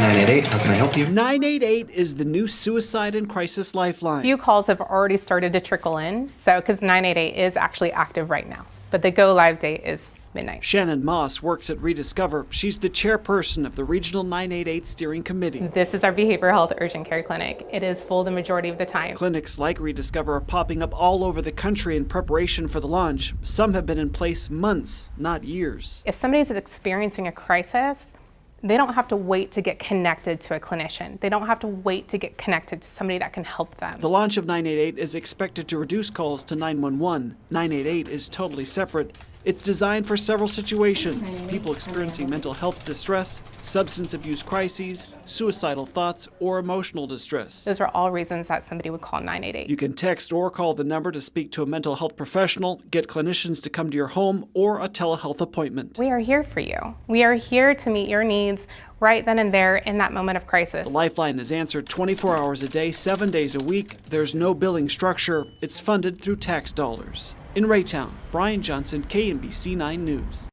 988, how can I help you? 988 is the new suicide and crisis lifeline. A few calls have already started to trickle in. So, because 988 is actually active right now, but the go live date is midnight. Shannon Moss works at Rediscover. She's the chairperson of the Regional 988 Steering Committee. This is our behavioral health urgent care clinic. It is full the majority of the time. Clinics like Rediscover are popping up all over the country in preparation for the launch. Some have been in place months, not years. If somebody is experiencing a crisis, they don't have to wait to get connected to a clinician. They don't have to wait to get connected to somebody that can help them. The launch of 988 is expected to reduce calls to 911. 988 is totally separate. It's designed for several situations people experiencing mental health distress, substance abuse crises, suicidal thoughts, or emotional distress. Those are all reasons that somebody would call 988. You can text or call the number to speak to a mental health professional, get clinicians to come to your home, or a telehealth appointment. We are here for you. We are here to meet your needs right then and there in that moment of crisis. The Lifeline is answered 24 hours a day, 7 days a week. There's no billing structure. It's funded through tax dollars. In Raytown, Brian Johnson, KMBC 9 News.